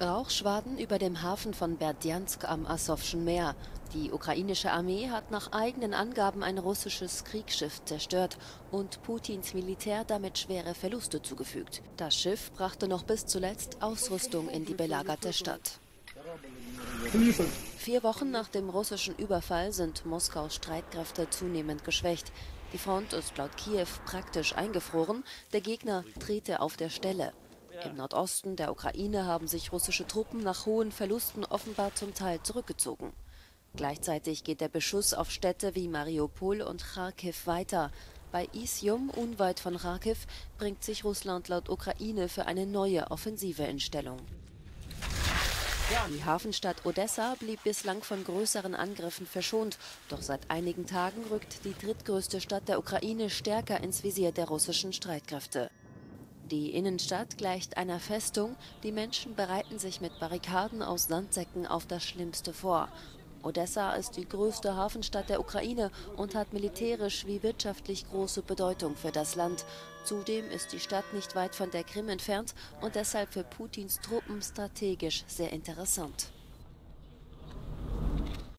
Rauchschwaden über dem Hafen von Berdjansk am Asowschen Meer. Die ukrainische Armee hat nach eigenen Angaben ein russisches Kriegsschiff zerstört und Putins Militär damit schwere Verluste zugefügt. Das Schiff brachte noch bis zuletzt Ausrüstung in die belagerte Stadt. Vier Wochen nach dem russischen Überfall sind Moskaus Streitkräfte zunehmend geschwächt. Die Front ist laut Kiew praktisch eingefroren, der Gegner trete auf der Stelle. Im Nordosten der Ukraine haben sich russische Truppen nach hohen Verlusten offenbar zum Teil zurückgezogen. Gleichzeitig geht der Beschuss auf Städte wie Mariupol und Kharkiv weiter. Bei Isium, unweit von Kharkiv, bringt sich Russland laut Ukraine für eine neue Offensive in Stellung. Die Hafenstadt Odessa blieb bislang von größeren Angriffen verschont, doch seit einigen Tagen rückt die drittgrößte Stadt der Ukraine stärker ins Visier der russischen Streitkräfte. Die Innenstadt gleicht einer Festung, die Menschen bereiten sich mit Barrikaden aus Sandsäcken auf das Schlimmste vor. Odessa ist die größte Hafenstadt der Ukraine und hat militärisch wie wirtschaftlich große Bedeutung für das Land. Zudem ist die Stadt nicht weit von der Krim entfernt und deshalb für Putins Truppen strategisch sehr interessant.